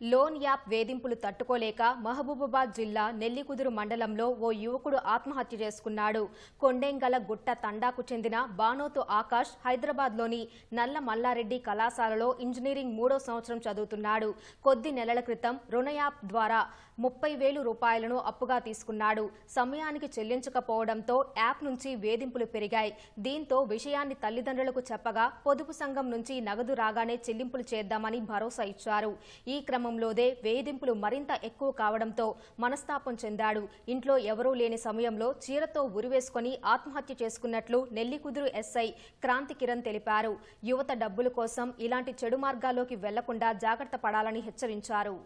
Loan app వేధింపులు తట్టుకోలేక మహబూబాబాద్ జిల్లా నెల్లికుదురు మండలంలో ఓ యువకుడు ఆత్మహత్య చేసుకున్నాడు. కొండెంగల గుట్ట తండాకు చెందిన బానోతు ఆకాష్ హైదరాబాద్లోని నల్ల మల్లారెడ్డి కళాశాలలో ఇంజనీరింగ్ మూడో సంవత్సరం చదువుతున్నాడు. కొద్ది నెలల క్రితం రుణ యాప్ ద్వారా ముప్పై వేలు రూపాయలను అప్పుగా తీసుకున్నాడు. సమయానికి చెల్లించకపోవడంతో యాప్ నుంచి వేధింపులు పెరిగాయి. దీంతో విషయాన్ని తల్లిదండ్రులకు చెప్పగా పొదుపు సంఘం నుంచి నగదు రాగానే చెల్లింపులు చేద్దామని భరోసా ఇచ్చారు. ఈ క్రమంలోదే వేధింపులు మరింత ఎక్కువ కావడంతో మనస్తాపం చెందాడు. ఇంట్లో ఎవరూ లేని సమయంలో చీరతో ఉరివేసుకుని ఆత్మహత్య చేసుకున్నట్లు నెల్లికుదురు ఎస్ఐ క్రాంతి కిరణ్ తెలిపారు. యువత డబ్బుల కోసం ఇలాంటి చెడు మార్గాల్లోకి వెళ్ళకుండా జాగ్రత్త పడాలని హెచ్చరించారు.